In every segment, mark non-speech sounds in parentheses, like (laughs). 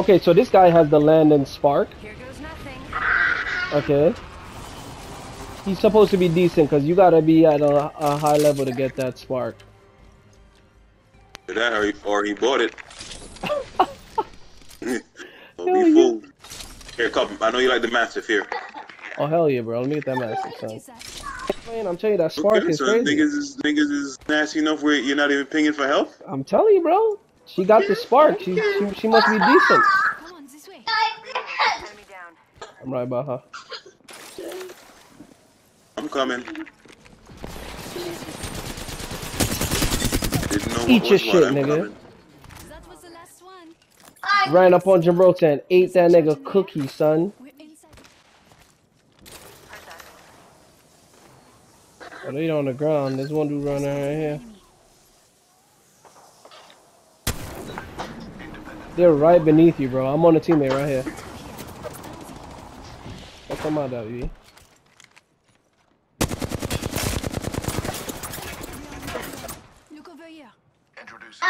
Okay, so this guy has the land and spark. Here goes nothing. Okay. He's supposed to be decent because you gotta be at a, a high level to get that spark. That or he, or he bought it. (laughs) Don't Hell be yeah. Here, come. I know you like the massive Here. Oh hell yeah, bro! Let me get that massive son. Man, I'm telling you that spark Okay, is so crazy. niggas is niggas is nasty enough where you're not even pinging for help. I'm telling you, bro. She got the spark. She she, she must be decent. On, this way. Enemy down. I'm right about her. I'm coming. Didn't know Eat your shit. I'm nigga. coming. That was the last one. Ran up on Gibraltar and ate that nigga cookie, son. We're. Oh, they on the ground. There's one dude running right here. They're right beneath you, bro. I'm on a teammate right here. Check them out, W. Look over here. Introducing.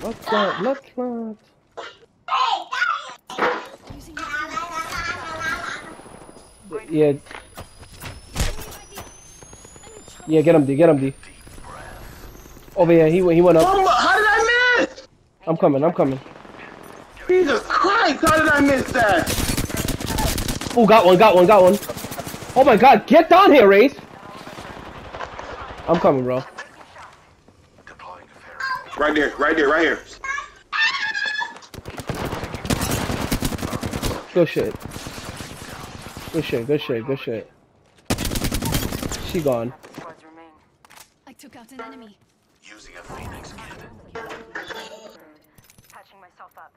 What's that? Let's not. Yeah, yeah. Get him, D. Get him, D. Over here. He went. He went up. Oh, how did I miss? I'm coming. I'm coming. Jesus Christ! How did I miss that? Oh, got one. Got one. Got one. Oh my God! Get down here, Race. I'm coming, bro. Deploying a variable. Right there, right there, right here. Good shit. Good shit. Good shit. Good shit. She gone. Squads remain. I took out an enemy. Using a Phoenix kit. Patching myself up.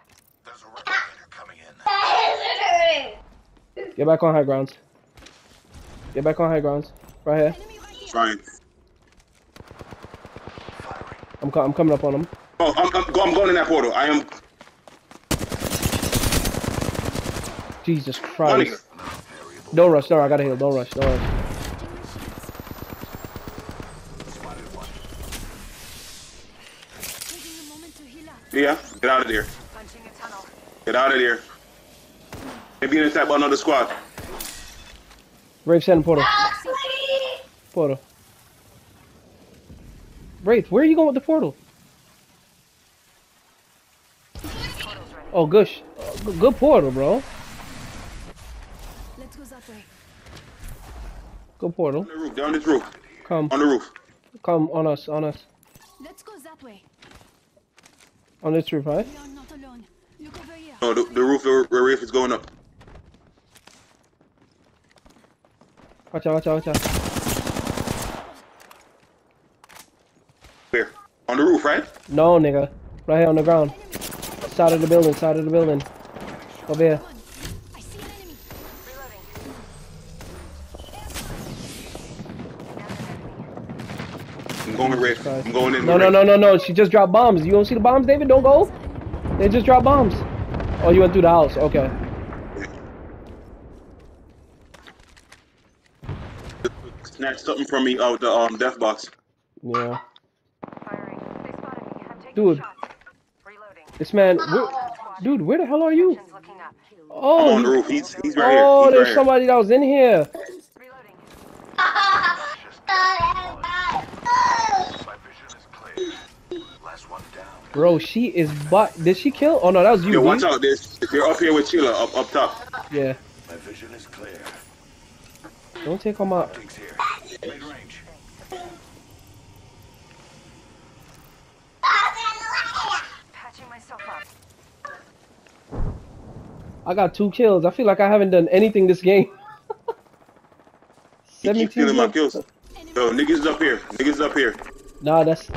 There's a replicator coming in. Get back on high grounds. Get back on high grounds. Right here. Trying. I'm, I'm coming up on him. Oh, I'm, I'm, go- I'm going in that portal. I am Jesus. Christ. Don't rush. No, I gotta heal. Don't rush. Don't rush. Spotted one. Taking a moment to heal up. Yeah, get out of there. Punching a tunnel. Get out of there. They're being attacked by another squad. Wraith, send portal. Portal. Wraith, where are you going with the portal? Oh, gush. Oh, good- good portal, bro. Let's go that way. Good portal. On the roof, down this roof. Come, On the roof. come on us, on us. Let's go that way. On this roof, right? We are not alone. Look over here. No, the, the roof where, where Wraith is going up. Watch out, watch out, watch out. Where? On the roof, right? No, nigga. Right here on the ground. Side of the building, side of the building. Over here. I see an enemy. Reloading. I'm going. Christ. I'm going in No, no, no, no, no. She just dropped bombs. You don't see the bombs, David? Don't go. They just dropped bombs. Oh, you went through the house. Okay. Snatched something from me out the um death box. Yeah. Firing. They spotted me. I'm taking Dude. Reloading. This man, where, dude, where the hell are you? Options. I'm Oh, on the roof. He's he's right here. oh, He's there's right somebody that was in here. Reloading. My vision is clear. Last one down. Bro, she is but Did she kill? Oh no, that was here. you. Yo, watch B. out! This they're up here with Sheila up up top. Yeah. My vision is clear. Don't take them out. Optics here. Mid range. Patching myself up. I got two kills. I feel like I haven't done anything this game. He keep 17 my kills. kills. Yo, niggas up here. Niggas up here. Nah, that's.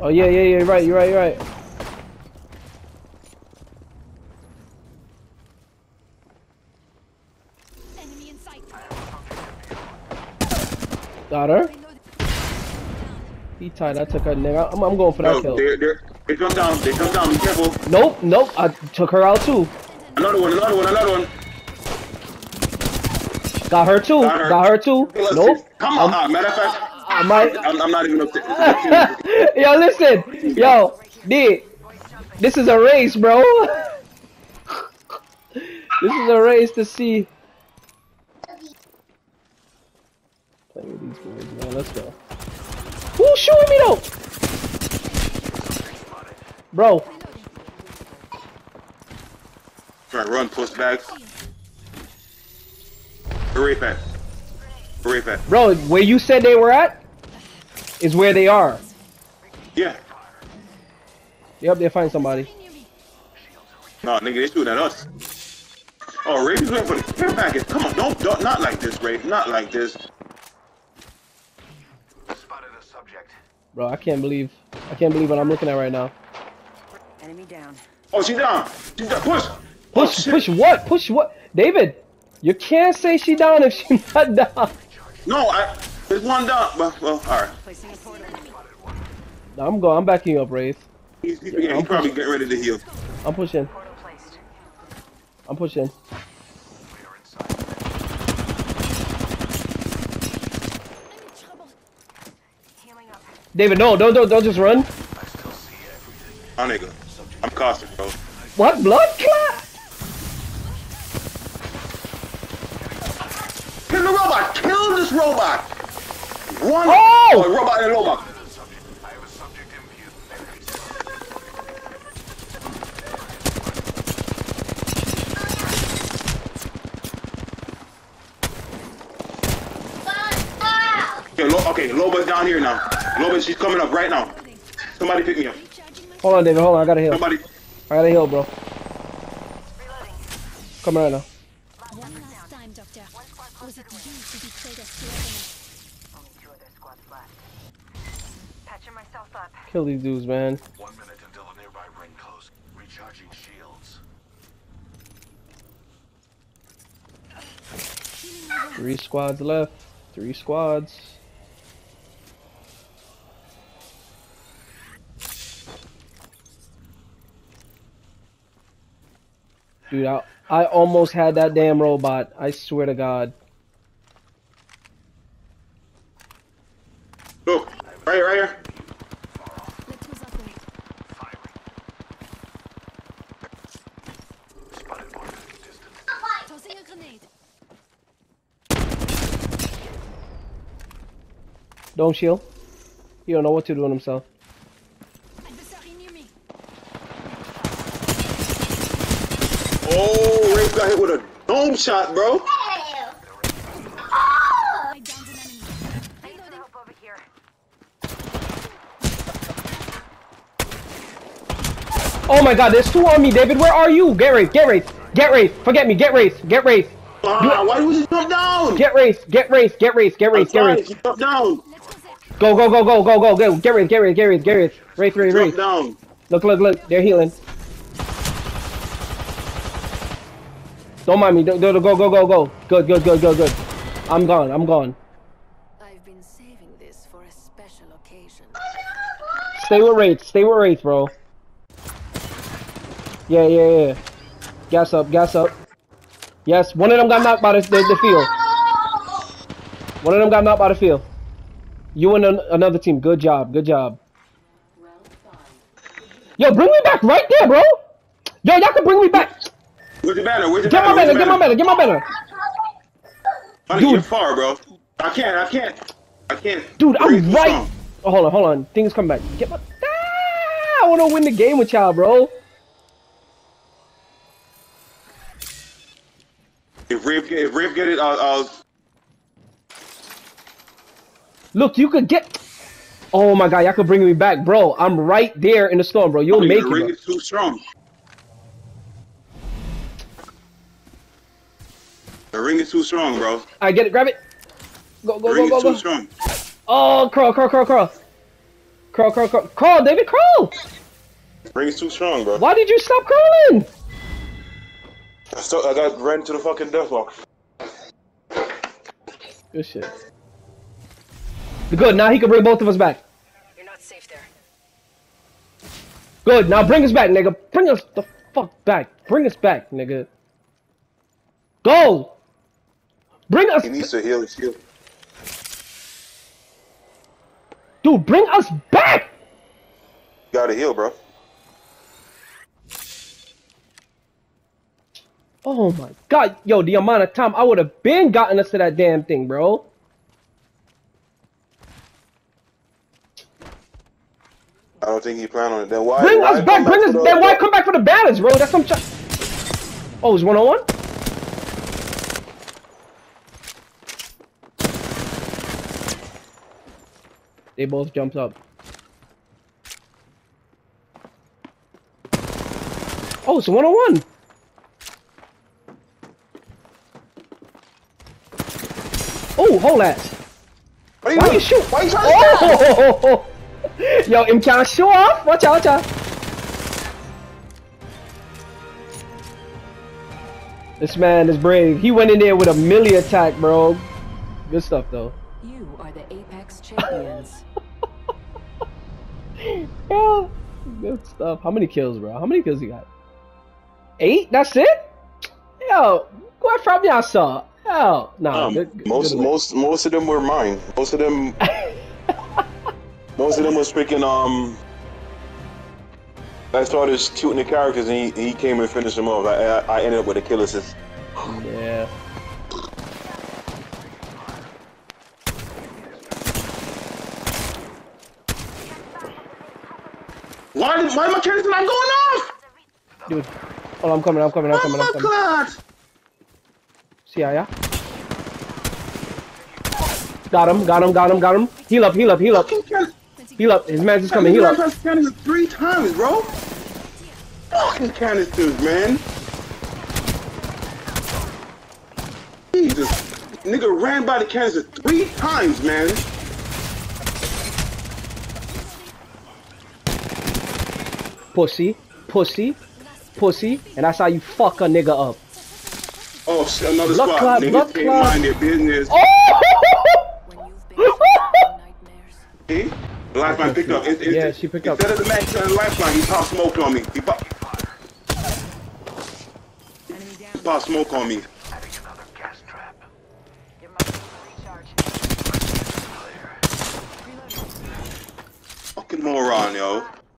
Oh yeah, yeah, yeah. You're right. You're right. You're right. Enemy in sight. Got her. He tied. I took her nigga. I'm, I'm going for that Yo, kill. they're they're they down. They come down. Be careful. Nope, nope. I took her out too. Another one. Another one. Another one. Got her too. Got her. Got her too. Let's Nope. see. Come on. Uh, matter of fact, I might. I'm, I'm not even up there. (laughs) yo, listen, yo, D, this is a race, bro. (laughs) this is a race to see. Play with these boys, man. Let's go. Who's shooting me though? Bro, Try run, push back. Hurry back. Hurry back. bro, where you said they were at is where they are. Yeah. Yep, they find somebody. Near me. No, nigga, they shooting at us. Oh, Ray, he's waiting for the care package. Come on, don't, don't, not like this, Ray. Not like this. Bro, I can't believe, I can't believe what I'm looking at right now. Enemy down. Oh, she's down. She's down. Push. Oh, Push, shit. push what? Push what? David, you can't say she down if she's (laughs) not down. No, I. There's one down. Well, well all right. Placing. I'm going. I'm backing you up, Wraith. He's, he's, yeah, he's probably getting ready to heal. I'm pushing. I'm pushing. We are inside. I'm in trouble. Healing up. David, no, don't, don't, don't just run. I still see everything. Oh, nigga. I'm caustic, bro. What blood clot? Kill the robot! Kill this robot! One Oh! oh, robot and robot. A subject imbued. Okay, Lo- okay, Loba's down here now. Loba, she's coming up right now. Somebody pick me up. Hold on, David. Hold on. I gotta heal. Somebody. I gotta heal, bro. Come right now. One last time, Doctor. Was it you who betrayed us to enemy? Only two other squads left. Patching myself up. Kill these dudes, man. One minute until the nearby ring close. Recharging shields. Healing my wounds. Three squads left. Three squads. Dude, I, I almost had that damn robot. I swear to God. Look, right here, right here. Let's go that way. Firing. Spotted one in the distance. Tossing a grenade. Don't shield. He don't know what to do with himself. Oh, got hit with a dome shot, bro. I downed an enemy. Need some Reloading. help over here. Oh my god, there's two on me, David. Where are you? Get Wraith, get Wraith, get Wraith. Forget me, get Wraith, get Wraith. Ah, why would you jump down? Get Wraith, get Wraith, get Wraith, get Wraith, get Wraith. jump down. Go. Go, go, go, go, go, go. Get Wraith, get Wraith, get Wraith, get Wraith. Wraith, Wraith, Jump Wraith. down. Look, look, look. They're healing. Don't mind me. Go, go, go, go, go, go. Good, good, good, good, good. I'm gone. I'm gone. I've been saving this for a special occasion. Stay with Wraith. Stay with Wraith, bro. Yeah, yeah, yeah. Gas up, gas up. Yes, one of them got knocked by the, the, the field. One of them got knocked by the field. You and an, another team. Good job. Good job. Yo, bring me back right there, bro. Yo, y'all can bring me back. Where's your banner? Where's your Get my banner? banner. Get my banner. Get my banner. Honey, Dude. far, bro. I can't. I can't. I can't. Dude, I'm right. Oh, hold on, hold on. Things come back. Get my. Ah, I want to win the game with y'all, bro. If get- if Riv get it, I'll, I'll. Look, you could get. Oh my god, y'all could bring me back, bro. I'm right there in the storm, bro. You'll the make it. is too strong. Ring is too strong, bro. I get it. Grab it. Go, The go, ring go, is go, too go. strong. Oh, crawl, crawl, crawl, crawl. Crawl, crawl, crawl. Crawl, David, crawl. The ring is too strong, bro. Why did you stop crawling? I, still, I got ran to the fucking death walk. Good shit. Good. Now he can bring both of us back. You're not safe there. Good. Now bring us back, nigga. Bring us the fuck back. Bring us back, nigga. Go. Bring us. He needs to heal his shield. Dude, bring us back! Gotta heal, bro. Oh my god, yo, the amount of time I would have been gotten us to that damn thing, bro. I don't think he planned on it. Then why? Bring why us back, come bring us. Then why come back for the balance, bro? That's some. Oh, it's one on one. They both jumped up. Oh, it's one on one. Oh, hold that. Why Why you shoot? Why you trying to Oh! Yo, him trying to show off. Watch out, watch out. This man is brave. He went in there with a melee attack, bro. Good stuff, though. You are the Apex champions. (laughs) Yeah, good stuff. How many kills, bro? How many kills you got? Eight? That's it? Yo, go from yourself. Hell, nah. Um, good- good- most good most most of them were mine. Most of them (laughs) most of them was freaking um I started shooting the characters and he, he came and finished them off. I, I, I ended up with a kill assist. Yeah. Why why my character not going off? Dude. Oh, I'm coming, I'm coming, I'm Oh coming, I'm my god! See ya? Got him, got him, got him, got him. Heal up, heal up, heal up. Heal up. His man's just coming, heal up. Canisters three times, bro. Fucking canisters, man. Jesus. Nigga ran by the canister three times, man. Pussy, pussy, pussy. And that's how you fuck a nigga up. Oh, shit, another Blood squad. clot, Niggas can't clot. mind their business. Oh! when you've been nightmares. See? Lifeline picked up. It, it, Yeah, she picked up. Instead of the max on the lifeline, he popped smoke on me. He popped, Enemy down. he popped smoke on me. Having another gas trap. Give my recharge. Fucking moron, yo.